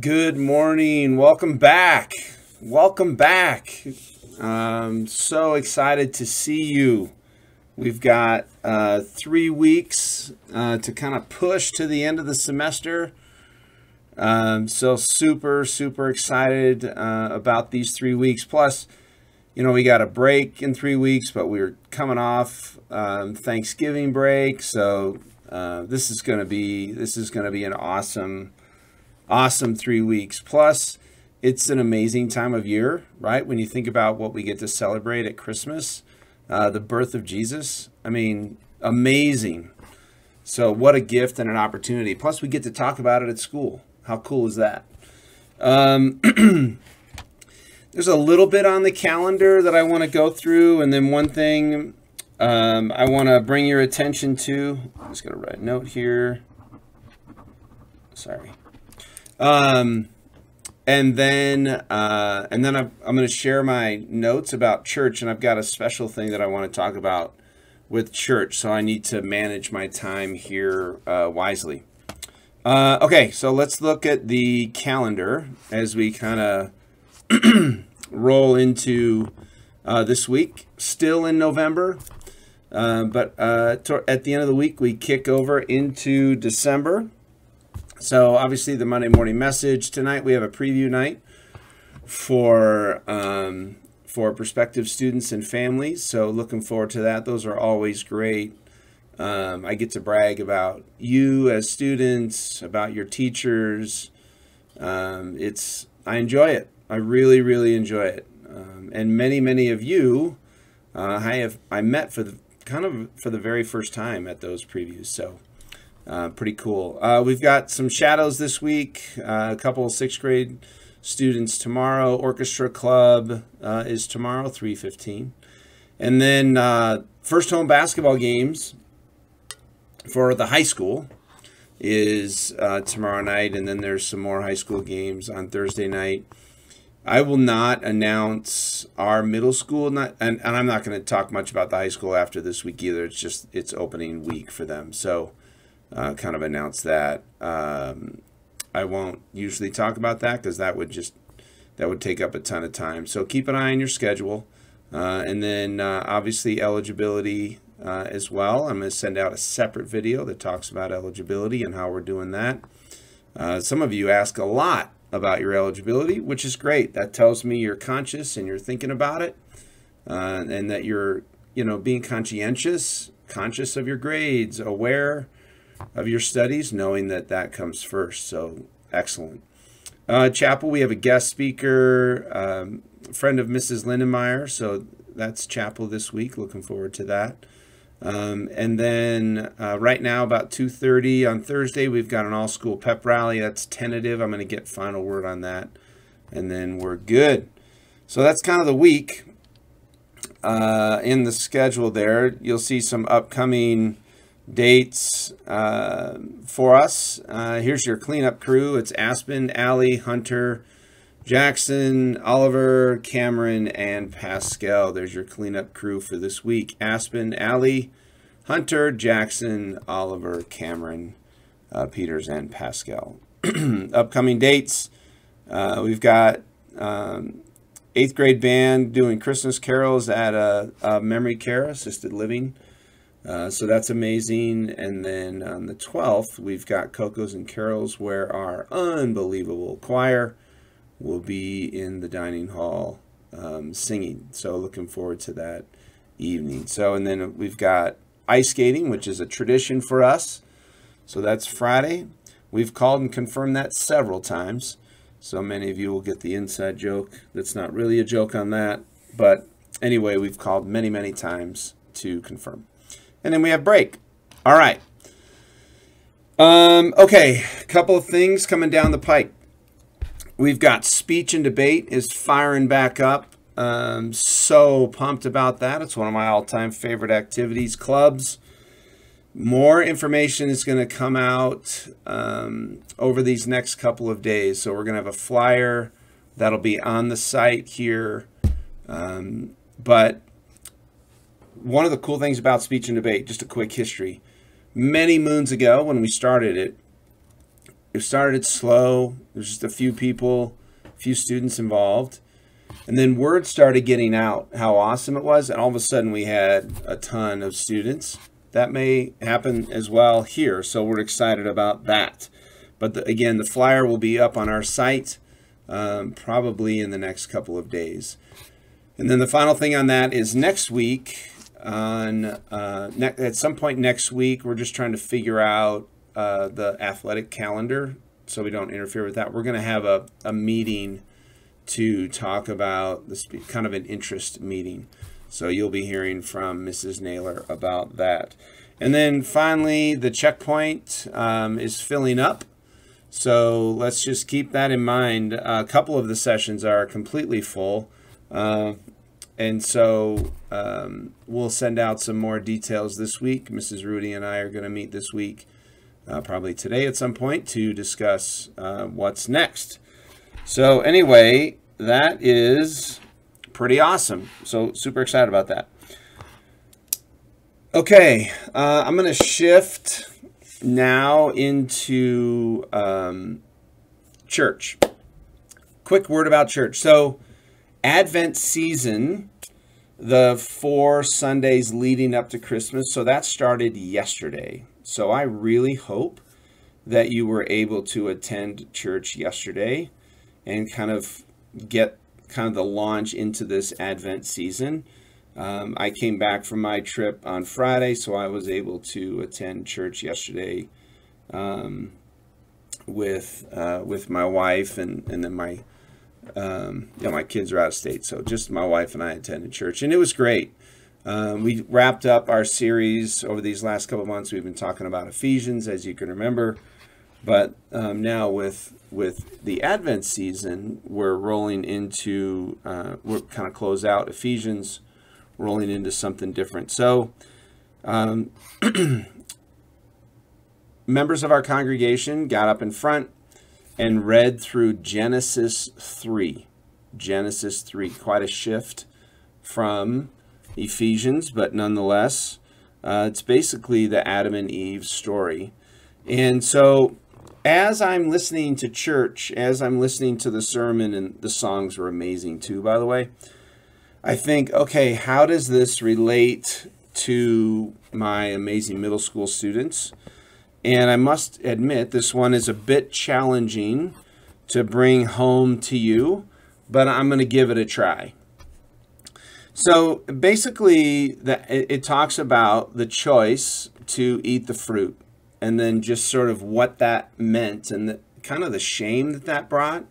Good morning. Welcome back. Welcome back. I'm so excited to see you. We've got uh, three weeks uh, to kind of push to the end of the semester. Um, so super, super excited uh, about these three weeks. Plus, you know, we got a break in three weeks, but we are coming off um, Thanksgiving break, so uh, this is going to be this is going to be an awesome, awesome three weeks. Plus, it's an amazing time of year, right? When you think about what we get to celebrate at Christmas, uh, the birth of Jesus. I mean, amazing. So, what a gift and an opportunity. Plus, we get to talk about it at school. How cool is that? Um, there's a little bit on the calendar that I want to go through, and then one thing um, I want to bring your attention to. I'm just going to write a note here. Sorry. Um, and then uh, and then I'm, I'm going to share my notes about church, and I've got a special thing that I want to talk about with church, so I need to manage my time here uh, wisely. Uh, okay, so let's look at the calendar as we kind of roll into uh, this week. Still in November, uh, but uh, at the end of the week, we kick over into December. So obviously, the Monday morning message tonight. We have a preview night for um, for prospective students and families. So looking forward to that. Those are always great. Um, I get to brag about you as students, about your teachers. Um, it's I enjoy it. I really, really enjoy it. Um, and many, many of you, uh, I have I met for the kind of for the very first time at those previews. So uh, pretty cool. Uh, we've got some shadows this week. Uh, a couple of sixth grade students tomorrow. Orchestra club uh, is tomorrow, three fifteen, and then uh, first home basketball games for the high school is uh, tomorrow night, and then there's some more high school games on Thursday night. I will not announce our middle school, not, and, and I'm not going to talk much about the high school after this week either. It's just it's opening week for them, so uh, kind of announce that. Um, I won't usually talk about that because that would just that would take up a ton of time. So keep an eye on your schedule, uh, and then uh, obviously eligibility uh, as well. I'm going to send out a separate video that talks about eligibility and how we're doing that. Uh, some of you ask a lot about your eligibility, which is great. That tells me you're conscious and you're thinking about it, uh, and that you're, you know, being conscientious, conscious of your grades, aware of your studies, knowing that that comes first. So excellent. Uh, chapel, we have a guest speaker, um, friend of Mrs. Lindenmeyer. So that's chapel this week. Looking forward to that. Um, and then uh, right now, about 2.30 on Thursday, we've got an all-school pep rally. That's tentative. I'm going to get final word on that. And then we're good. So that's kind of the week uh, in the schedule there. You'll see some upcoming dates uh, for us. Uh, here's your cleanup crew. It's Aspen, Allie, Hunter, Jackson, Oliver, Cameron, and Pascal. There's your cleanup crew for this week. Aspen, Allie, Hunter, Jackson, Oliver, Cameron, uh, Peters, and Pascal. Upcoming dates, uh, we've got um, eighth grade band doing Christmas carols at a, a memory care assisted living. Uh, so that's amazing. And then on the 12th, we've got Cocos and Carols, where our unbelievable choir will be in the dining hall um, singing. So looking forward to that evening. So and then we've got ice skating, which is a tradition for us. So that's Friday. We've called and confirmed that several times. So many of you will get the inside joke. That's not really a joke on that. But anyway, we've called many, many times to confirm. And then we have break. All right. Um, okay, a couple of things coming down the pike. We've got speech and debate is firing back up. Um, so pumped about that. It's one of my all-time favorite activities. Clubs. More information is going to come out um, over these next couple of days. So we're going to have a flyer that'll be on the site here. Um, but one of the cool things about speech and debate, just a quick history. Many moons ago, when we started it, it started slow. There's just a few people, a few students involved. And then word started getting out how awesome it was. And all of a sudden we had a ton of students. That may happen as well here. So we're excited about that. But the, again, the flyer will be up on our site um, probably in the next couple of days. And then the final thing on that is next week, on uh, at some point next week, we're just trying to figure out uh, the athletic calendar so we don't interfere with that. We're going to have a, a meeting to talk about this kind of an interest meeting. So you'll be hearing from Mrs. Naylor about that. And then finally, the checkpoint um, is filling up. So let's just keep that in mind. A couple of the sessions are completely full. Uh, and so um, we'll send out some more details this week. Mrs. Rudy and I are going to meet this week, uh, probably today at some point, to discuss uh, what's next. So, anyway, that is pretty awesome. So, super excited about that. Okay, uh, I'm going to shift now into um, church. Quick word about church. So, Advent season, the four Sundays leading up to Christmas, so that started yesterday. So, I really hope that you were able to attend church yesterday and kind of get kind of the launch into this Advent season. Um, I came back from my trip on Friday, so I was able to attend church yesterday um, with uh, with my wife and and then my um, you know, my kids are out of state, so just my wife and I attended church, and it was great. Um, we wrapped up our series over these last couple months. We've been talking about Ephesians, as you can remember, but um, now with with the Advent season, we're rolling into uh, we're kind of close out Ephesians, rolling into something different. So. Um, members of our congregation got up in front and read through Genesis 3. Genesis 3, quite a shift from Ephesians, but nonetheless, uh, it's basically the Adam and Eve story. And so, as I'm listening to church, as I'm listening to the sermon, and the songs were amazing too, by the way, I think, okay, how does this relate to my amazing middle school students? And I must admit, this one is a bit challenging to bring home to you, but I'm going to give it a try. So basically, the, it talks about the choice to eat the fruit and then just sort of what that meant and the, kind of the shame that that brought.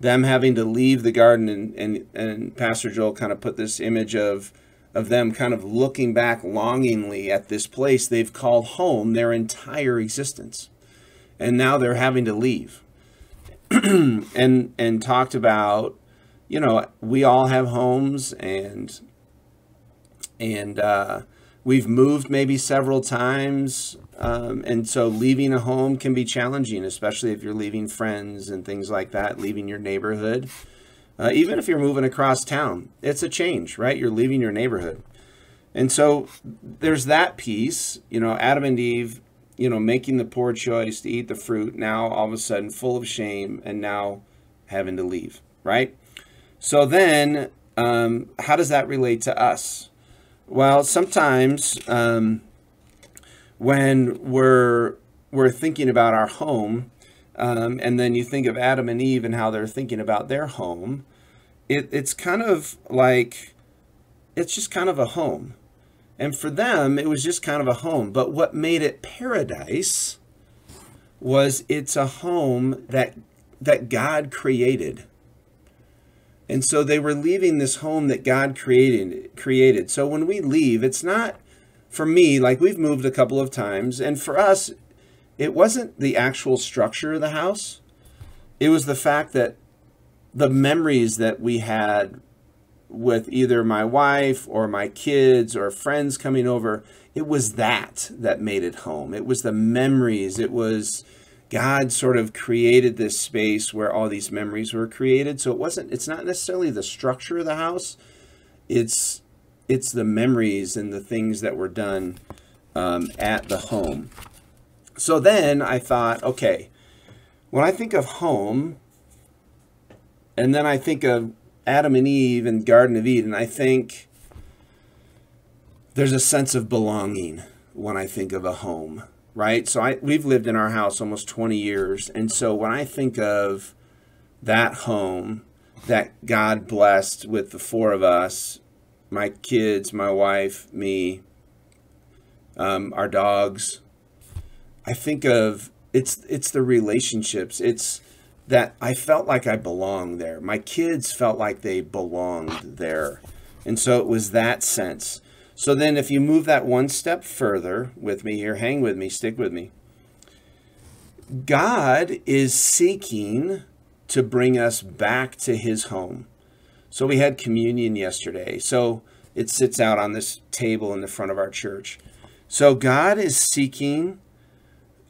Them having to leave the garden, and, and, and Pastor Joel kind of put this image of of them kind of looking back longingly at this place they've called home their entire existence. And now they're having to leave. and and talked about, you know, we all have homes and and uh, we've moved maybe several times. Um, and so leaving a home can be challenging, especially if you're leaving friends and things like that, leaving your neighborhood. Uh, even if you're moving across town, it's a change, right? You're leaving your neighborhood. And so there's that piece, you know, Adam and Eve, you know, making the poor choice to eat the fruit, now all of a sudden full of shame and now having to leave, right? So then, um, how does that relate to us? Well, sometimes um, when we're we're thinking about our home, um, and then you think of Adam and Eve and how they're thinking about their home, it, it's kind of like, it's just kind of a home. And for them, it was just kind of a home. But what made it paradise was it's a home that, that God created. And so they were leaving this home that God created created. So when we leave, it's not for me like we've moved a couple of times and for us it wasn't the actual structure of the house. It was the fact that the memories that we had with either my wife or my kids or friends coming over, it was that that made it home. It was the memories. It was God sort of created this space where all these memories were created. So it wasn't it's not necessarily the structure of the house. It's it's the memories and the things that were done um, at the home. So then I thought, okay, when I think of home, and then I think of Adam and Eve and Garden of Eden, I think there's a sense of belonging when I think of a home, right? So I we've lived in our house almost 20 years, and so when I think of that home that God blessed with the four of us, my kids, my wife, me, um, our dogs, I think of it's it's the relationships. It's that I felt like I belonged there. My kids felt like they belonged there. And so it was that sense. So then if you move that one step further with me here, hang with me, stick with me. God is seeking to bring us back to his home. So we had communion yesterday. So it sits out on this table in the front of our church. So God is seeking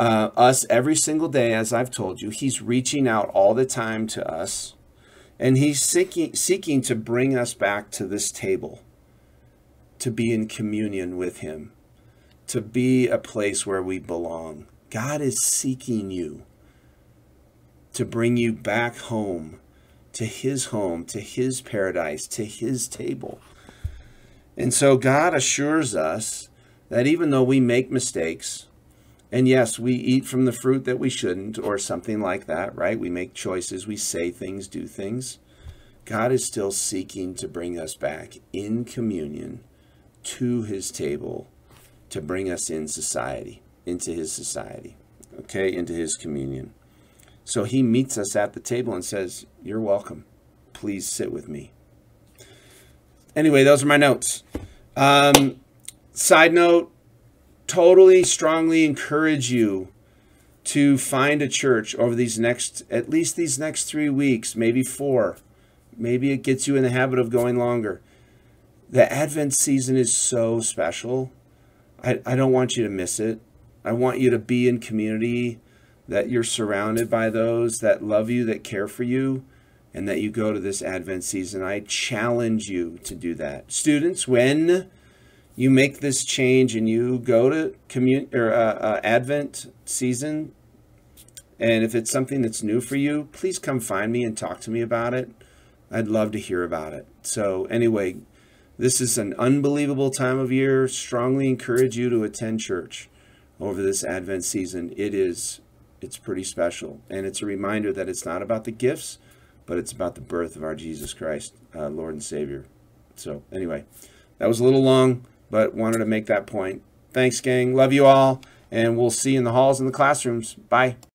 uh, us every single day, as I've told you. He's reaching out all the time to us, and He's seeking, seeking to bring us back to this table, to be in communion with Him, to be a place where we belong. God is seeking you to bring you back home, to His home, to His paradise, to His table. And so God assures us that even though we make mistakes, and yes, we eat from the fruit that we shouldn't, or something like that, right? We make choices, we say things, do things. God is still seeking to bring us back in communion to his table to bring us in society, into his society, okay, into his communion. So he meets us at the table and says, You're welcome. Please sit with me. Anyway, those are my notes. Um, side note totally strongly encourage you to find a church over these next, at least these next three weeks, maybe four. Maybe it gets you in the habit of going longer. The Advent season is so special. I, I don't want you to miss it. I want you to be in community, that you're surrounded by those that love you, that care for you, and that you go to this Advent season. I challenge you to do that. Students, when you make this change and you go to commun- or uh, uh, Advent season, and if it's something that's new for you, please come find me and talk to me about it. I'd love to hear about it. So anyway, this is an unbelievable time of year. Strongly encourage you to attend church over this Advent season. It is it's pretty special, and it's a reminder that it's not about the gifts, but it's about the birth of our Jesus Christ, uh, Lord and Savior. So anyway, that was a little long but wanted to make that point. Thanks, gang. Love you all, and we'll see you in the halls and the classrooms. Bye.